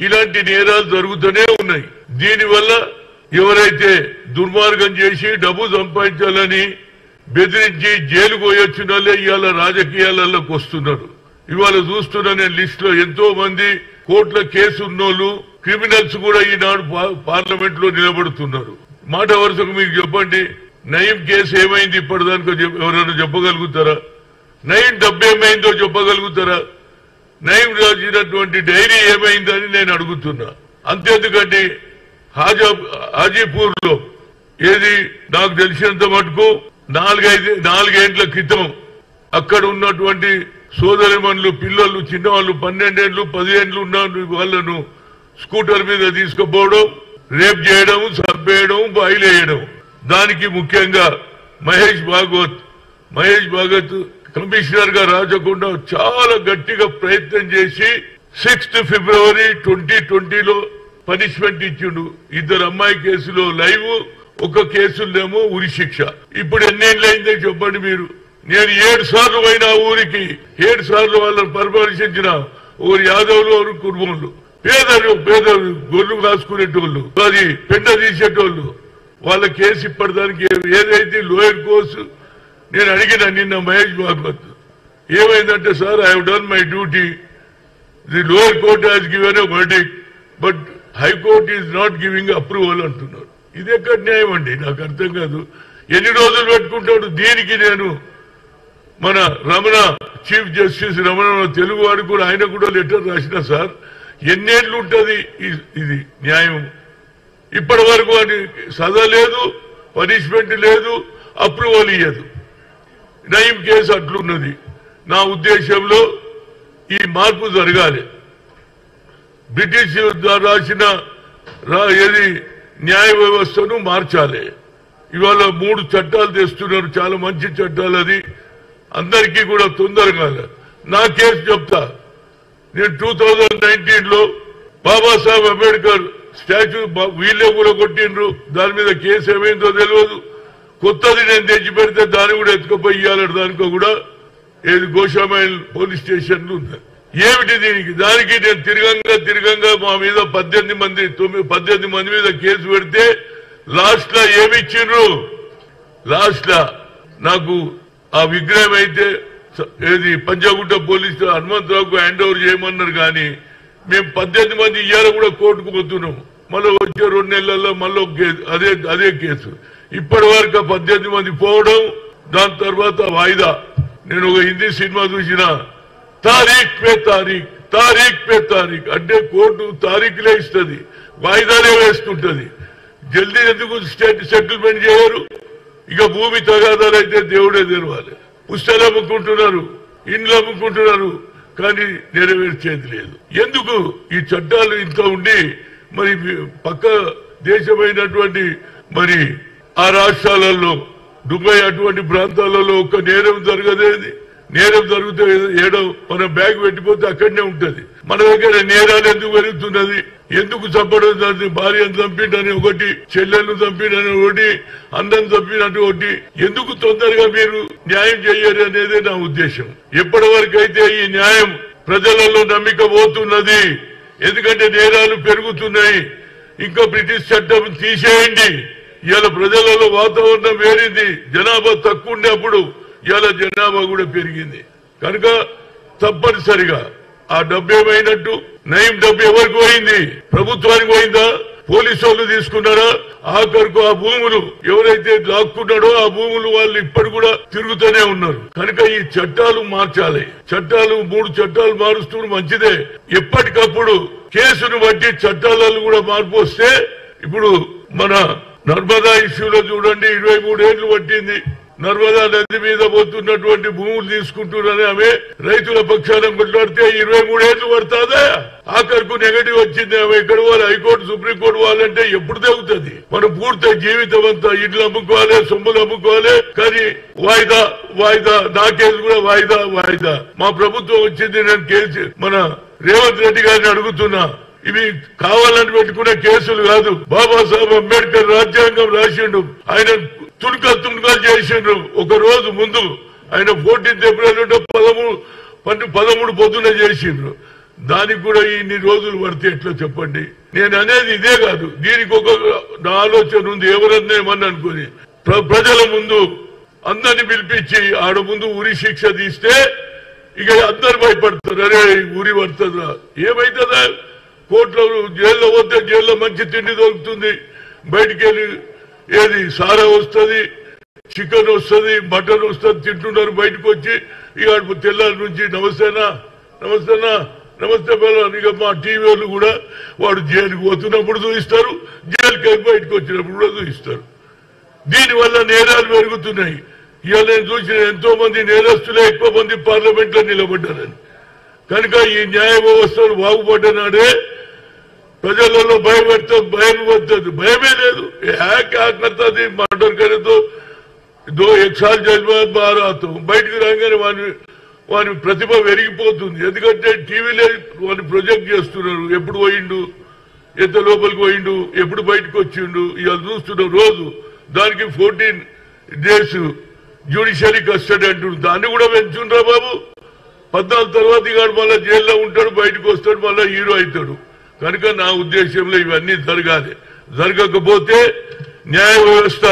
ఇలాంటి నేరాలు జరుగుతూనే ఉన్నాయి. దీనివల్ల ఎవరైతే దుర్మార్గం చేసి డబ్బు సంపాదించాలని బెదిరించి జైలు పోయొచ్చిన వాళ్ళే ఇవాళ రాజకీయాలలోకి వస్తున్నారు. ఇవాళ చూస్తున్న లిస్ట్లో ఎంతో మంది కోర్టుల కేసు ఉన్నోళ్ళు క్రిమినల్స్ కూడా ఈనాడు పార్లమెంట్లో నిలబడుతున్నారు. మాట వరుసకు మీకు చెప్పండి. నయం కేసు ఏమైంది ఇప్పటిదానికో చెప్- ఎవరైనా చెప్పగలుగుతారా? నయం డబ్బు ఏమైందో చెప్పగలుగుతారా? నయం రాసినటువంటి డైరీ ఏమైందని నేను అడుగుతున్నా. అంతేందుకండి హాజా హాజీపూర్లో ఏది నాకు తెలిసినంత మటుకు నాలుగైదు నాలుగేండ్ల క్రితం అక్కడ ఉన్నటువంటి సోదరిమణులు పిల్లలు చిన్నవాళ్ళు పన్నెండేండ్లు పదిహేండ్లు ఉన్న వాళ్ళను స్కూటర్ మీద తీసుకుపోవడం రేప్ చేయడం సబ్బేయడం బయలుదేయడం దానికి ముఖ్యంగా మహేష్ భాగవత్ మహేష్ భాగవత్ కమిషనర్గా రాజకుండా చాలా గట్టిగా ప్రయత్నం చేసి సిక్స్త్ ఫిబ్రవరి ట్వంటీ ట్వంటీలో పనిష్మెంట్ ఇచ్చిండు. ఇద్దరు అమ్మాయి కేసులో లైవ్ ఒక కేసులేమో ఉరి శిక్ష. ఇప్పుడు ఎన్నేళ్ళైందో చెప్పండి మీరు. నేను ఏడు సార్లు పోయినా ఊరికి ఏడు సార్లు వాళ్ళని పరామర్శించిన ఊరు యాదవులు ఊరు కుర్మోళ్ళు పేదలు పేదలు గొర్రెలు కాసుకునేటోళ్ళు అది పెండ తీసేటోళ్ళు. వాళ్ళ కేసు ఇప్పటిదానికి ఏదైతే లోయర్ కోర్సు నేను అడిగిన నిన్న మహేష్ బాబత్ ఏమైందంటే sir I done my duty the lower court has given verdict but high court is not giving approval అంటున్నారు ఇది ఎక్కడ న్యాయం అండి? నాకు అర్థం కాదు. ఎన్ని రోజులు పెట్టుకుంటాడు? దీనికి నేను? మన రమణ చీఫ్ జస్టిస్ రమణ తెలుగు వాడు కూడా ఆయన కూడా లెటర్ రాసిన సార్ ఎన్నేళ్ళు ఉంటుంది ఇది న్యాయం? ఇప్పటి వరకు అది సదా లేదు పనిష్మెంట్ లేదు అప్రూవల్ ఇయ్యదు. నయం కేసు అట్లున్నది నా ఉద్దేశంలో ఈ మార్పు జరగాలి. బ్రిటిష్ రాసిన ఏది న్యాయ వ్యవస్థను మార్చాలి. ఇవాళ మూడు చట్టాలు తెస్తున్నారు. చాలా మంచి చట్టాలు అది. అందరికీ కూడా తొందరగా నా కేసు చెప్తా. నేను టూ థౌజండ్ నైన్టీన్లో బాబాసాహెబ్ అంబేద్కర్ స్టాచ్యూ వీళ్ళే కూడా కొట్టిండ్రు దాని మీద కేసు ఏమైందో తెలియదు. కొత్తది నేను తెచ్చి పెడితే దాన్ని కూడా ఎత్తుకుపోయి ఇవ్వాలంటే దానికో కూడా ఏది గోషామైల్ పోలీస్ స్టేషన్ ఉంది ఏమిటి దీనికి? దానికి నేను తిరగంగా తిరగంగా మా మీద పద్దెనిమిది మంది తొమ్మిది పద్దెనిమిది మంది మీద కేసు పెడితే లాస్ట్ లా ఏమి ఇచ్చిండ్రు లాస్ట్ లా నాకు ఆ విగ్రహం అయితే ఏది పంజాగుట్ట పోలీసు హనుమంతరావుకు హ్యాండ్ ఓవర్ చేయమన్నారు కానీ మేము పద్దెనిమిది మంది ఇయ్యాల కూడా కోర్టుకు పోతున్నాము. మళ్ళీ వచ్చే రెండు నెలల్లో మళ్ళీ ఒక కేసు అదే అదే కేసు. ఇప్పటి వరకు పద్దెనిమిది మంది పోవడం దాని తర్వాత వాయిదా. నేను ఒక హిందీ సినిమా చూసిన తారీఖ్ పే తారీఖ్ తారీఖ్ పే తారీఖ్. అంటే కోర్టు తారీఖులే ఇస్తుంది వాయిదాలే వేస్తుంటది. జల్దీ ఎందుకు స్టేట్ సెటిల్మెంట్ చేయరు? ఇక భూమి తగాదాలు అయితే దేవుడే తెరవాలి. పుస్తకాలు అమ్ముకుంటున్నారు ఇండ్లు అమ్ముకుంటున్నారు కానీ నెరవేర్చేది లేదు. ఎందుకు? ఈ చట్టాలు ఇంత ఉండి మరి పక్క దేశమైనటువంటి మరి ఆ రాష్ట్రాలలో దుబాయ్ అటువంటి ప్రాంతాలలో ఒక నేరం జరగదేది? నేరం జరిగితే ఏడో మనం బ్యాగ్ పెట్టిపోతే అక్కడనే ఉంటది. మన దగ్గర నేరాలు ఎందుకు పెరుగుతున్నది? ఎందుకు చంపడం జరిగింది భార్యను చంపిండని ఒకటి చెల్లెలను చంపిండని ఒకటి అందం చంపినట్టు ఒకటి. ఎందుకు తొందరగా మీరు న్యాయం చేయరు అనేది నా ఉద్దేశం. ఎప్పటి వరకు అయితే ఈ న్యాయం ప్రజలలో నమ్మిక పోతున్నది ఎందుకంటే నేరాలు పెరుగుతున్నాయి. ఇంకా బ్రిటిష్ చట్టం తీసేయండి. ఇవాళ ప్రజలలో వాతావరణం వేరింది. జనాభా తక్కువ ఉండేప్పుడు ఇవాళ జనాభా కూడా పెరిగింది. కనుక తప్పనిసరిగా ఆ డబ్బు ఏమైనట్టు? నయం డబ్బు ఎవరికి పోయింది? ప్రభుత్వానికి పోయిందా? పోలీసు వాళ్ళు తీసుకున్నారా? ఆఖరుకు ఆ భూములు ఎవరైతే దాక్కున్నాడో ఆ భూములు వాళ్ళు ఇప్పటి కూడా తిరుగుతూనే ఉన్నారు. కనుక ఈ చట్టాలు మార్చాలి. చట్టాలు మూడు చట్టాలు మారుస్తూ మంచిదే. ఎప్పటికప్పుడు కేసును బట్టి చట్టాలలో కూడా మార్పు వస్తే ఇప్పుడు మన నర్మదా ఇష్యూలో చూడండి ఇరవై మూడేళ్ళు పట్టింది. నర్మదా నది మీద పోతున్నటువంటి భూములు తీసుకుంటున్నారని ఆమె రైతుల పక్షాన కొట్లాడితే ఇరవై మూడేళ్ళు పడుతుందా? ఆఖరుకు నెగటివ్ వచ్చింది ఆమె ఇక్కడ వాళ్ళు హైకోర్టు సుప్రీంకోర్టు వాళ్ళంటే ఎప్పుడు తగ్గుతుంది? మనం పూర్తి జీవితం అంతా ఇడ్లు అమ్ముకోవాలి సొమ్ములు అమ్ముకోవాలి. కానీ వాయిదా వాయిదా నా కేసు కూడా వాయిదా వాయిదా. మా ప్రభుత్వం వచ్చింది నేను కేసు మన రేవంత్ రెడ్డి గారిని అడుగుతున్నా. ఇవి కావాలని పెట్టుకునే కేసులు కాదు. బాబాసాహెబ్ అంబేద్కర్ రాజ్యాంగం రాసిండు. ఆయన తుణుక తుణుక చేసిండ్రు. ఒక రోజు ముందు ఆయన ఫోర్టీన్త్ ఏప్రిల్ అంటే పదమూడు పన్ను పదమూడు పొద్దున చేసిండ్రు. దానికి కూడా ఇన్ని రోజులు పడితే ఎట్లా చెప్పండి? నేను అనేది ఇదే కాదు. దీనికి ఒక నా ఆలోచన ఉంది. ఎవరన్నా ఏమన్నా అనుకుని. ప్ర- ప్రజల ముందు అందరిని పిలిపించి ఆడ ముందు ఉరి శిక్ష తీస్తే ఇక అందరు భయపడతారు. అరే ఉరి పడుతుందా? ఏమైతుందా? కోర్టులో జైల్లో పోతే జైల్లో మంచి తిండి దొరుకుతుంది. బయటికి వెళ్ళి ఏది సారా వస్తుంది చికెన్ వస్తుంది మటన్ వస్తుంది తింటున్నారు బయటకు వచ్చి. ఇక తెల్లారి నుంచి నమస్తేనా నమస్తేనా నమస్తే పిల్లలు ఇక మా టీవీలు కూడా వాడు జైలుకి పోతున్నప్పుడు చూపిస్తారు జైలుకి బయటకు వచ్చినప్పుడు కూడా చూపిస్తారు. దీనివల్ల నేరాలు పెరుగుతున్నాయి. ఇవాళ నేను చూసిన ఎంతో మంది నేరస్తులే ఎక్కువ మంది పార్లమెంట్లో నిలబడ్డారని. కనుక ఈ న్యాయ వ్యవస్థలు బాగుపడ్డనాడే ప్రజలలో భయం పెడుతుంది భయం వద్దు భయమే లేదు. హ్యాక్ హ్యాక్ కడుతుంది మర్డర్ కడుతూ దో ఎక్సాల్ జైలు బారాతం బయటకు రాగానే వాని వాని ప్రతిభ వెరిగిపోతుంది. ఎందుకంటే టీవీలే వాని ప్రొజెక్ట్ చేస్తున్నారు. ఎప్పుడు పోయిండు? ఎంత లోపలికి పోయిండు? ఎప్పుడు బయటకు వచ్చిండు? ఇవాళ చూస్తున్నాం రోజు. దానికి ఫోర్టీన్ డేస్ జ్యుడిషియరీ కస్టడీ అంటుండు దాన్ని కూడా పెంచుండ్రా బాబు? పద్నాలుగు తర్వాత ఇక మళ్ళీ జైల్లో ఉంటాడు బయటకు వస్తాడు మళ్ళీ హీరో అవుతాడు. కనుక నా ఉద్దేశంలో ఇవన్నీ జరగాలి. జరగకపోతే న్యాయ వ్యవస్థ